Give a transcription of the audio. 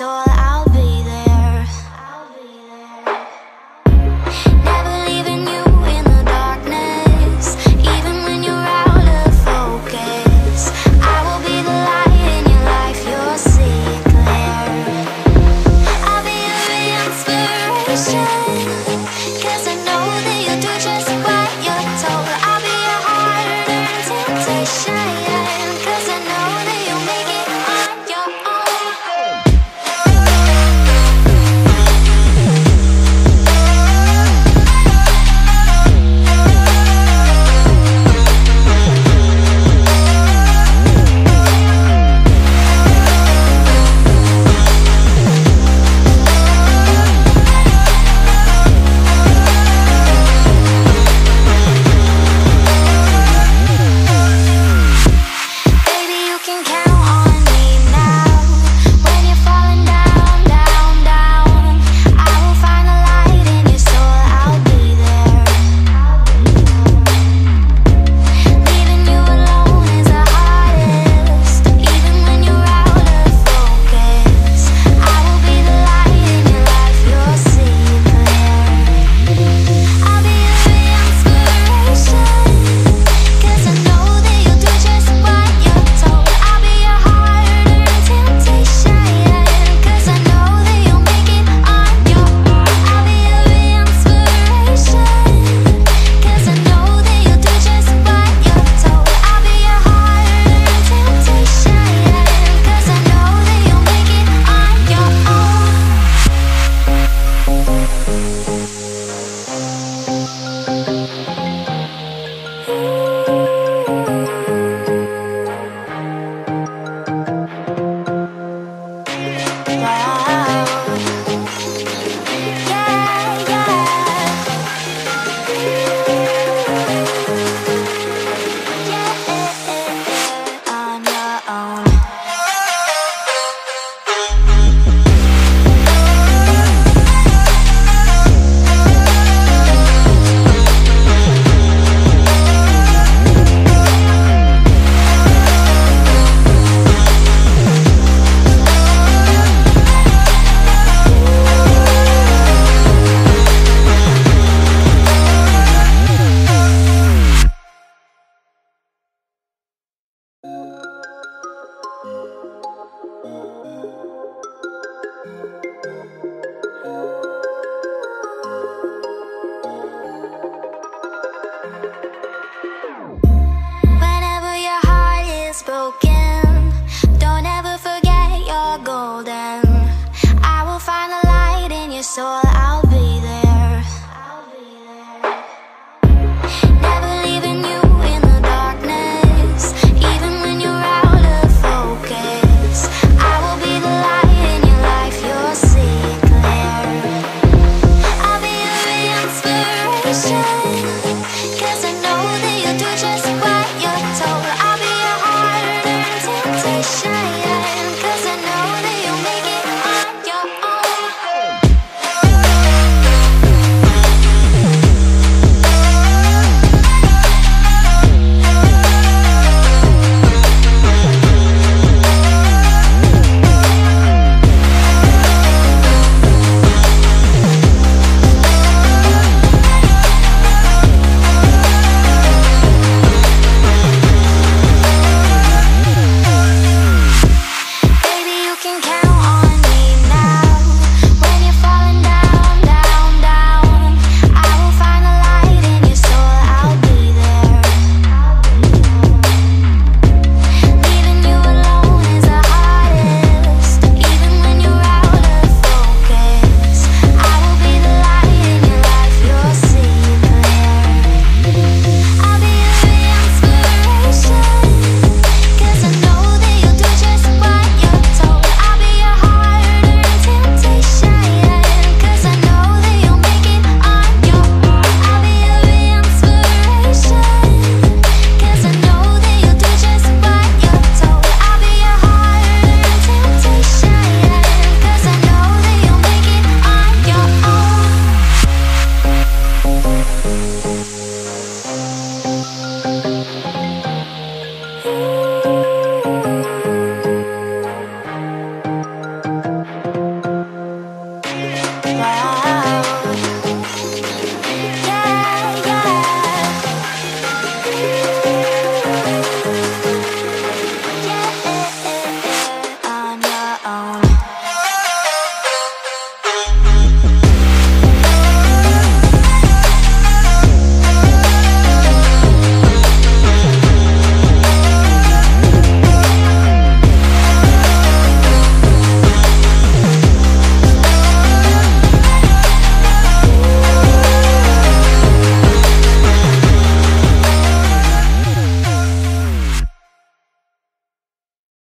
So.